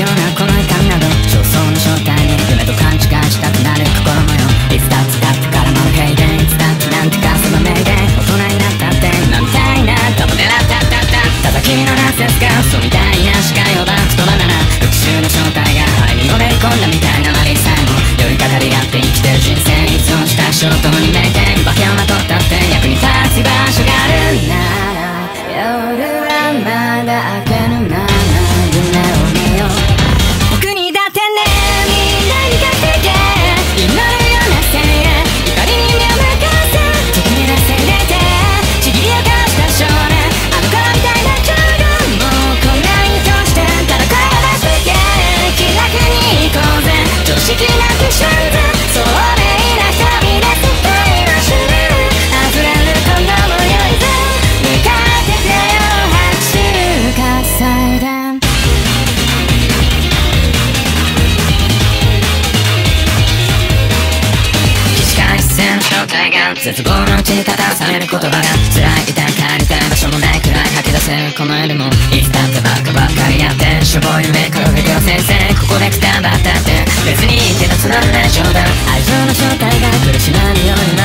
ようなこの遺憾など焦燥の正体に夢と勘違いしたくなる心もよいつだってだってからまの平いつだってなんてかその名言大人になったってな歳みたいなとも狙ったったったただ君のなンセスがみたいな視界をばク言葉なら復讐の正体が愛にのめり込ん。だみたいなマリさえも寄りかかり合って生きてる人生いつもした衝動にめいて絶望のうち方をされる言葉が辛い。痛い帰りたい場所もないくらい吐き出せるこの世でもいつだってバカばっかりやってしょぼい夢掲げてる先生ここで来たばったって別に手のつまらない冗談愛情の正体が苦しまるように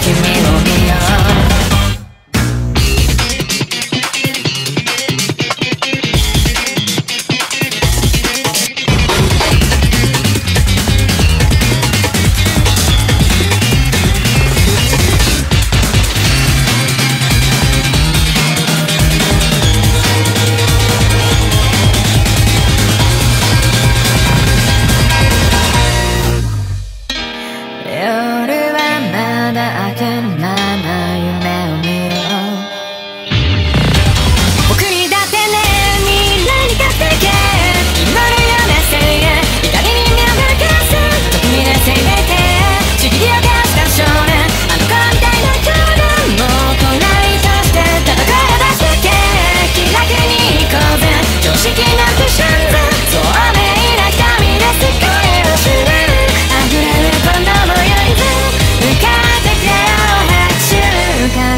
君を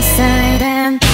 side and